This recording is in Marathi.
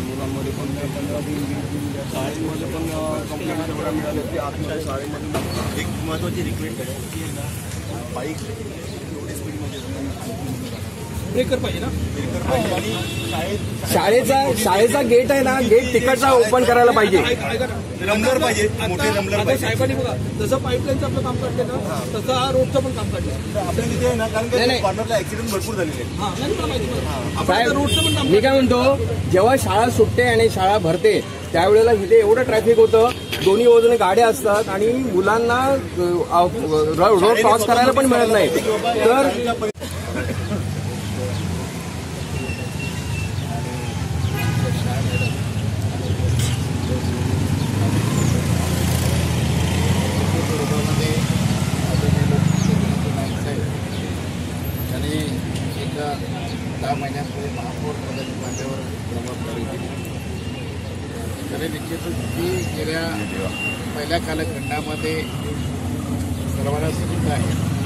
मुलांमध्ये पण पंधरा दिन वीस दिन शाळेमध्ये पण कंप्लेंट जेवढ्या मिळाल्या की आजच्या शाळेमध्ये एक महत्त्वाची रिक्वेस्ट आहे. की बाईक ब्रेकर पाहिजे ना? ब्रेकर पाहिजे. आणि शाळेत शाळेचा शाळेचा गेट आहे ना गेट तिकडचा ओपन करायला पाहिजे. नंबर पाहिजे, आता-. साहेबांनी बघा जसं पाईपलाईनचं आपलं काम काढले ना तसं हा रोडचं पण काम काढलं आपल्या तिथे ना कारण. कॉर्नरला ऍक्सिडेंट भरपूर झालेले हा साहेब मी काय म्हणतो जेव्हा शाळा सुटते आणि शाळा भरते त्यावेळेला इथे एवढं ट्रॅफिक होतं दोन्ही बाजूने गाड्या असतात आणि मुलांना रोड क्रॉस करायला पण मिळत नाही. तर दहा महिन्यापूर्वी महापौर पदाची माझ्यावर जबाबदारी दिली तरी निश्चितच की गेल्या पहिल्या कालखंडामध्ये सर्वांना सिद्ध आहे.